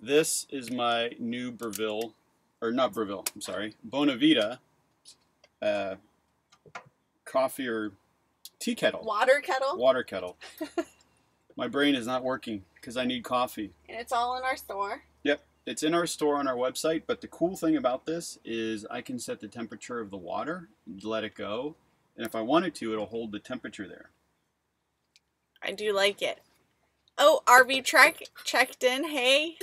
This is my new Breville, or not Breville, I'm sorry, Bonavita uh, coffee or tea kettle, Water kettle. water kettle. my brain is not working because I need coffee. And it's all in our store. Yep, it's in our store on our website. But the cool thing about this is I can set the temperature of the water, let it go, and if I wanted to, it'll hold the temperature there. I do like it. Oh, RV Trek checked in. Hey.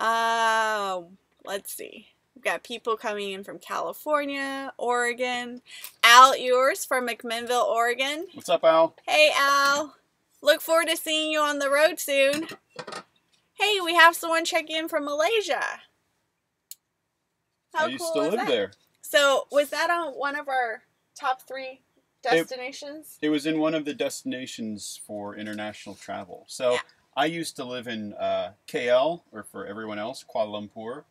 Uh, let's see. We've got people coming in from California, Oregon. Al Ewers from McMinnville, Oregon. What's up, Al? Hey, Al. Look forward to seeing you on the road soon. Hey, we have someone checking in from Malaysia. How I used cool to is live that? there. So, was that on one of our top three destinations? It was in one of the destinations for international travel. So Yeah. I used to live in uh, KL, or for everyone else, Kuala Lumpur,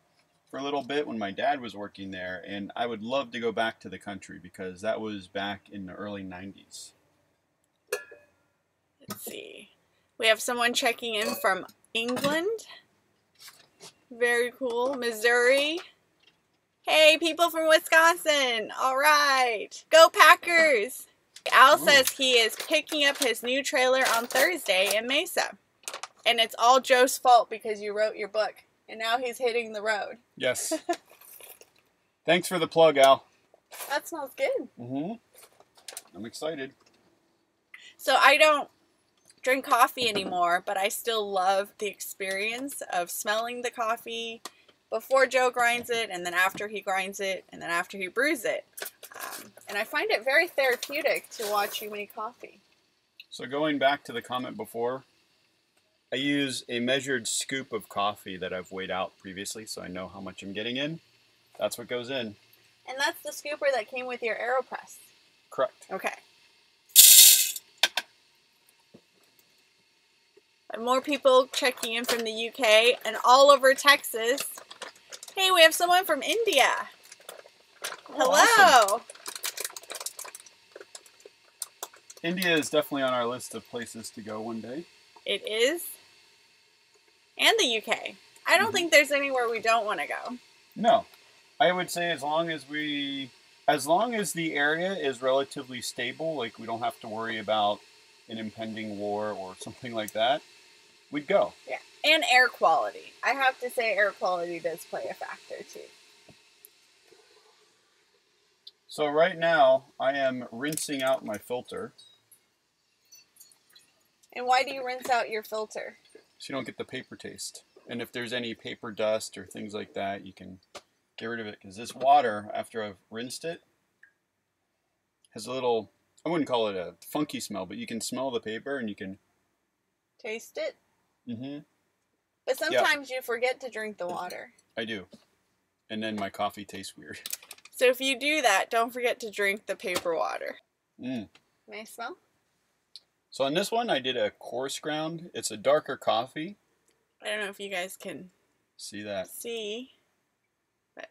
for a little bit when my dad was working there, and I would love to go back to the country because that was back in the early 90s. Let's see. We have someone checking in from England. Very cool. Missouri. Hey, people from Wisconsin. All right. Go Packers. Al says he is picking up his new trailer on Thursday in Mesa. And it's all Joe's fault because you wrote your book. And now he's hitting the road. Yes. Thanks for the plug, Al. That smells good. Mm-hmm. I'm excited. So I don't drink coffee anymore, but I still love the experience of smelling the coffee before Joe grinds it, and then after he grinds it, and then after he brews it. Um, and I find it very therapeutic to watch you make coffee. So going back to the comment before, I use a measured scoop of coffee that I've weighed out previously so I know how much I'm getting in. That's what goes in. And that's the scooper that came with your AeroPress. Correct. Okay. And more people checking in from the UK and all over Texas. Hey, we have someone from India. Oh, awesome. Hello. India is definitely on our list of places to go one day. It is. And the UK. I don't Mhm. think there's anywhere we don't want to go. No. I would say as long as we as long as the area is relatively stable, like we don't have to worry about an impending war or something like that, we'd go. Yeah. And air quality. I have to say, air quality does play a factor too. So right now I am rinsing out my filter And why do you rinse out your filter? So you don't get the paper taste. And if there's any paper dust or things like that, you can get rid of it because this water, after I've rinsed it, has a little, I wouldn't call it a funky smell, but you can smell the paper and you can, Taste it? mm-hmm, But sometimes you forget to drink the water. I do. And then my coffee tastes weird. So if you do that, don't forget to drink the paper water. Mm. May I smell? So on this one, I did a coarse ground. It's a darker coffee. I don't know if you guys can See that? see, but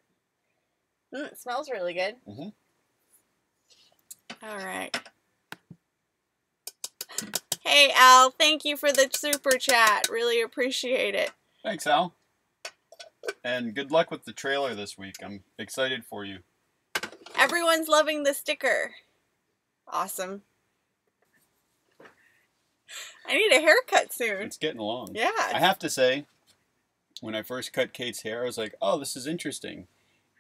mm, it smells really good. Mhm. All right. Hey Al, thank you for the super chat. Really appreciate it. Thanks, Al. And good luck with the trailer this week. I'm excited for you. Everyone's loving the sticker. Awesome. I need a haircut soon. It's getting along. Yeah. I have to say, when I first cut Kait's hair, I was like, oh, this is interesting.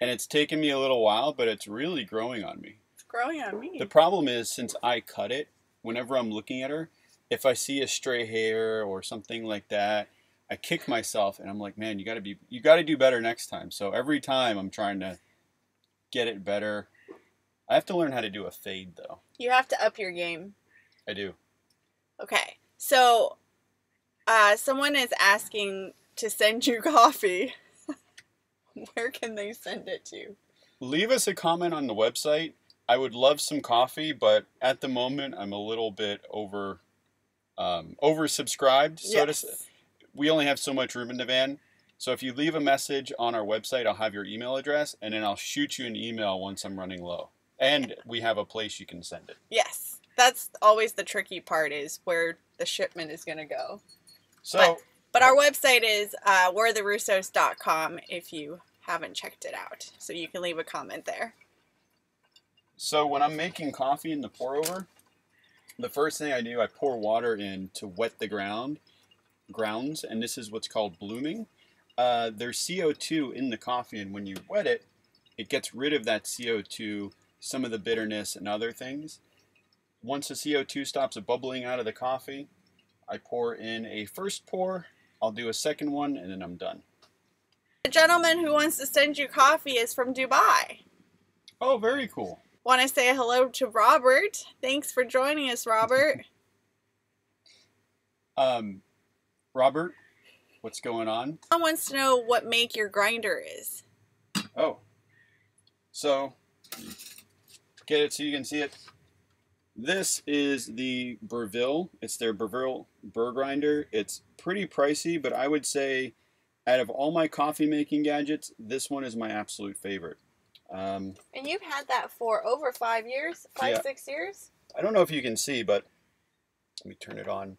And it's taken me a little while, but it's really growing on me. It's growing on me. The problem is, since I cut it, whenever I'm looking at her, if I see a stray hair or something like that, I kick myself and I'm like, man, you gotta be, you gotta do better next time. So every time I'm trying to get it better. I have to learn how to do a fade though. You have to up your game. I do. Okay. So, uh, someone is asking to send you coffee. Where can they send it to? Leave us a comment on the website. I would love some coffee, but at the moment I'm a little bit over um, oversubscribed. So to we only have so much room in the van. So if you leave a message on our website, I'll have your email address, and then I'll shoot you an email once I'm running low. And we have a place you can send it. Yes. That's always the tricky part is where the shipment is going to go. So But our website is uh, we'retherussos.com if you haven't checked it out. So you can leave a comment there. So when I'm making coffee in the pour over, the first thing I do, I pour water in to wet the ground, grounds, and this is what's called blooming. Uh, there's CO2 in the coffee, and when you wet it, it gets rid of that CO2, some of the bitterness, and other things. Once the CO2 stops bubbling out of the coffee, I pour in a first pour, I'll do a second one, and then I'm done. The gentleman who wants to send you coffee is from Dubai. Oh, very cool. Want to say hello to Robert. Thanks for joining us, Robert. Um, Robert, what's going on? Someone wants to know what make your grinder is. Oh, so get it so you can see it. This is the Breville. It's their Breville burr grinder. It's pretty pricey, but I would say out of all my coffee making gadgets, this one is my absolute favorite. Um, And you've had that for over five years, five, Yeah. six years? I don't know if you can see, but let me turn it on.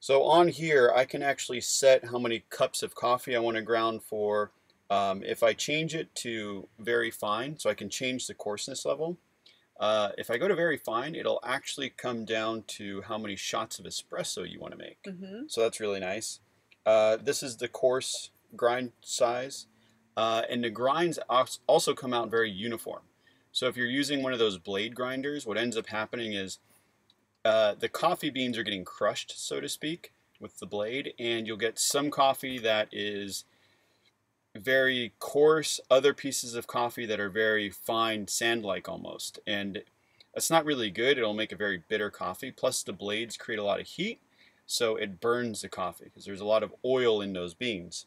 So on here, I can actually set how many cups of coffee I want to ground for. Um, if I change it to very fine, so I can change the coarseness level. Uh, if I go to very fine, it'll actually come down to how many shots of espresso you want to make. Mm-hmm. So that's really nice. Uh, this is the coarse grind size. Uh, and the grinds also come out very uniform. So if you're using one of those blade grinders, what ends up happening is uh, the coffee beans are getting crushed, so to speak, with the blade, and you'll get some coffee that is very coarse, other pieces of coffee that are very fine, sand-like almost, and it's not really good. It'll make a very bitter coffee. Plus, the blades create a lot of heat, so it burns the coffee because there's a lot of oil in those beans.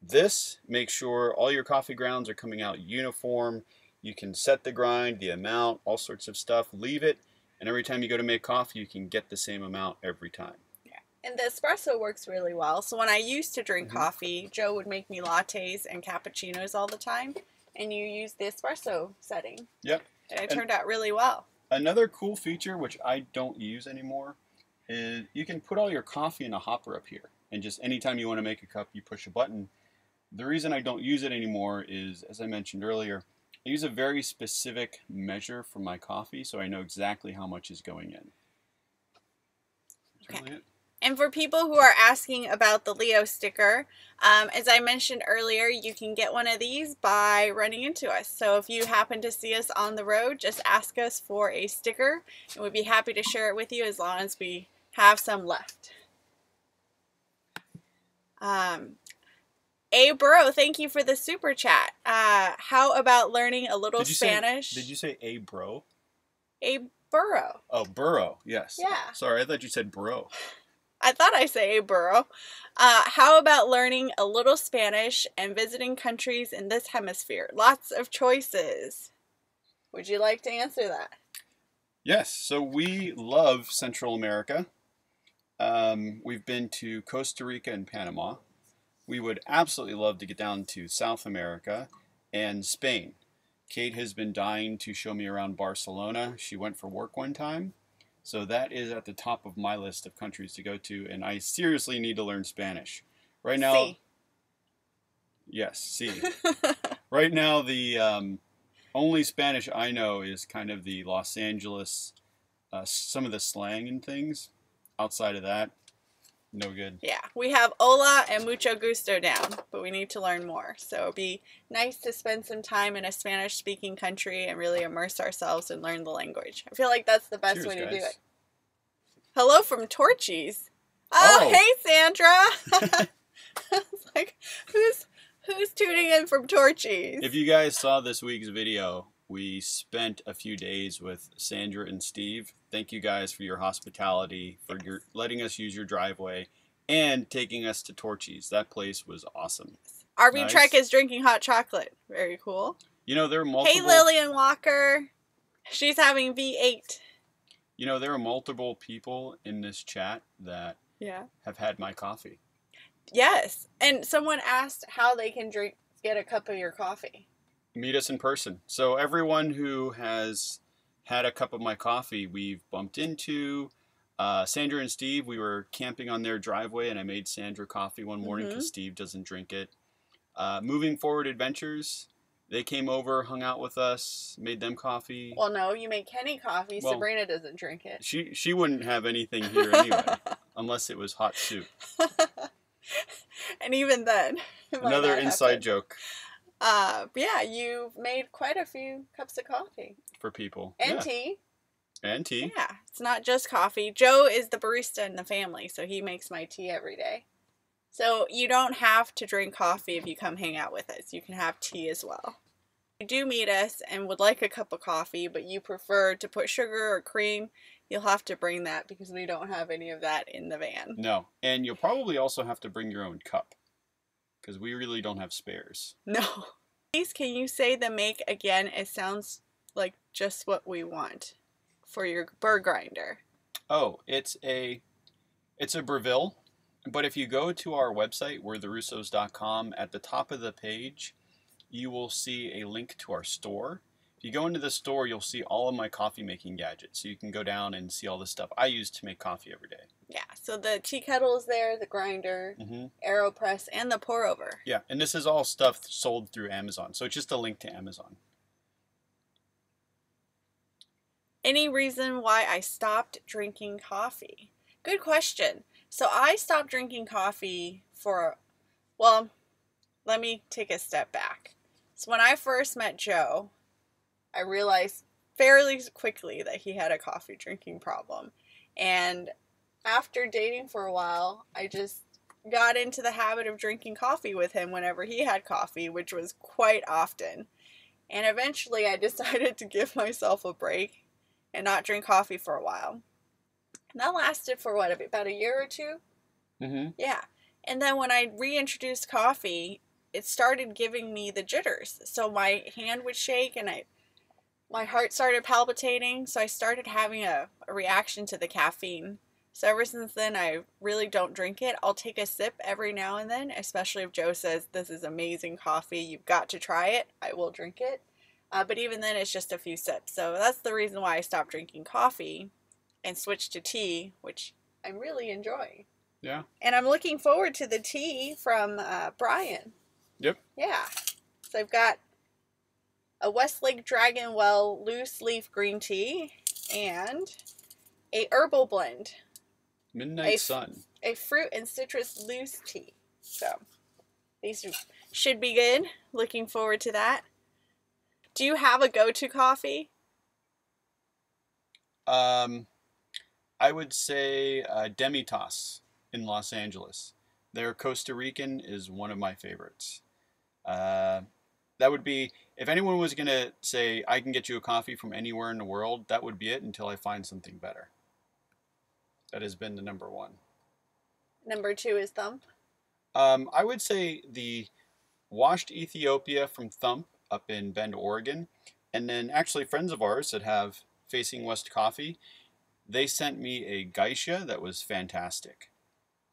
This makes sure all your coffee grounds are coming out uniform. You can set the grind, the amount, all sorts of stuff. Leave it, and every time you go to make coffee, you can get the same amount every time. And the espresso works really well. So when I used to drink Mhm. coffee, Joe would make me lattes and cappuccinos all the time. And you use the espresso setting. Yep. And it And- turned out really well. Another cool feature, which I don't use anymore, is you can put all your coffee in a hopper up here. And just anytime you want to make a cup, you push a button. The reason I don't use it anymore is, as I mentioned earlier, I use a very specific measure for my coffee, so I know exactly how much is going in. Okay. Really it? And for people who are asking about the Leo sticker, um, as I mentioned earlier, you can get one of these by running into us. So if you happen to see us on the road, just ask us for a sticker, and we'd be happy to share it with you as long as we have some left. Um, A Burrow, thank you for the super chat. Uh, how about learning a little Did you say- Spanish? did you say a bro? A Burrow. Oh, burrow. Yes. Yeah. Sorry, I thought you said bro. I thought I say a burro. Uh, how about learning a little Spanish and visiting countries in this hemisphere? Lots of choices. Would you like to answer that? Yes, so we love Central America. Um, we've been to Costa Rica and Panama. We would absolutely love to get down to South America and Spain. Kait has been dying to show me around Barcelona. She went for work one time. So that is at the top of my list of countries to go to, and I seriously need to learn Spanish. Right now, See. yes, see. right now, the um, only Spanish I know is kind of the Los Angeles, uh, some of the slang and things. Outside of that, no good. yeah, we have hola and mucho gusto down, but we need to learn more. So it'd be nice to spend some time in a Spanish speaking country and really immerse ourselves and learn the language. I feel like that's the best Cheers, way to do it. Hello from Torchy's. Oh, Oh. hey Sandra. It's like who's who's tuning in from Torchy's? If you guys saw this week's video, we spent a few days with Sandra and Steve. Thank you guys for your hospitality, for your letting us use your driveway, and taking us to Torchy's. That place was awesome. RV Nice. Trek is drinking hot chocolate. Very cool. You know there are multiple. Hey, Lillian Walker. She's having V8. You know there are multiple people in this chat that Yeah. have had my coffee. Yes. And someone asked how they can drink, get a cup of your coffee. Meet us in person. So everyone who has had a cup of my coffee, we've bumped into. Uh, Sandra and Steve, we were camping on their driveway, and I made Sandra coffee one morning because Steve doesn't drink it. Uh, moving forward adventures, they came over, hung out with us, made them coffee. Well, no, you make Kenny coffee. Well- Sabrina doesn't drink it. She she wouldn't have anything here anyway, unless it was hot soup. and even then, Another inside happen. joke Uh, yeah, you've made quite a few cups of coffee for people. and yeah. tea. And tea. Yeah, it's not just coffee. Joe is the barista in the family, so he makes my tea every day. So you don't have to drink coffee if you come hang out with us. You can have tea as well. If you do meet us and would like a cup of coffee, but you prefer to put sugar or cream, you'll have to bring that because we don't have any of that in the van. No, and you'll probably also have to bring your own cup because we really don't have spares. No. Please, can you say the make again? It sounds like just what we want for your burr grinder. Oh, it's a it's a Breville, but if you go to our website, we'retherussos.com, at the top of the page, you will see a link to our store. If you go into the store, you'll see all of my coffee making gadgets. So you can go down and see all the stuff I use to make coffee every day. Yeah, so the tea kettle is there, the grinder, Mm-hmm. AeroPress, and the pour over. Yeah, and this is all stuff sold through Amazon. So it's just a link to Amazon. Any reason why I stopped drinking coffee? Good question. So I stopped drinking coffee for, well, let me take a step back. So when I first met Joe, I realized fairly quickly that he had a coffee drinking problem. And after dating for a while, I just got into the habit of drinking coffee with him whenever he had coffee, which was quite often. And eventually I decided to give myself a break and not drink coffee for a while. And that lasted for what, about a year or two? Mm-hmm. Yeah. And then when I reintroduced coffee, it started giving me the jitters. So my hand would shake and I my heart started palpitating, so I started having a, a reaction to the caffeine. So ever since then I really don't drink it. I'll take a sip every now and then, especially if Joe says this is amazing coffee, you've got to try it. I will drink it. Uh, but even then it's just a few sips. So that's the reason why I stopped drinking coffee and switched to tea, which I'm really enjoying. Yeah. And I'm looking forward to the tea from uh, Brian. Yep. Yeah. So I've got a Westlake Dragon Well loose leaf green tea and a herbal blend, Midnight A- Sun. a fruit and citrus loose tea. So these should be good. Looking forward to that. Do you have a go-to coffee? Um, I would say uh, Demitasse in Los Angeles. Their Costa Rican is one of my favorites. Uh, that would be if anyone was gonna say I can get you a coffee from anywhere in the world, that would be it until I find something better. That has been the number one. Number two is Thump. Um, I would say the washed Ethiopia from Thump up in Bend, Oregon, and then actually friends of ours that have Facing West Coffee, they sent me a geisha that was fantastic.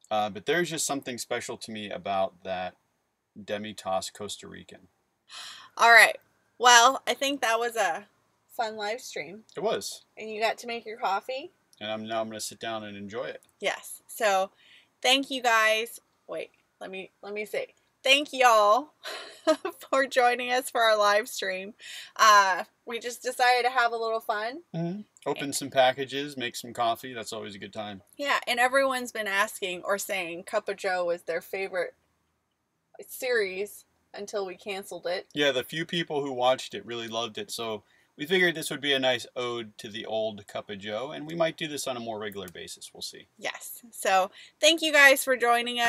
Uh, but there's just something special to me about that Demitasse Costa Rican. All right. Well, I think that was a fun live stream. It was, And you got to make your coffee? and I'm now I'm gonna sit down and enjoy it. Yes. So, thank you guys. Wait, let me let me say. Thank y'all for joining us for our live stream. Uh, we just decided to have a little fun. Mm-hmm. Open some packages, make some coffee. That's always a good time. Yeah, and everyone's been asking or saying Cup of Joe was their favorite series until we canceled it. Yeah, the few people who watched it really loved it, so we figured this would be a nice ode to the old Cup of Joe, and we might do this on a more regular basis. We'll see. Yes. So, thank you guys for joining us.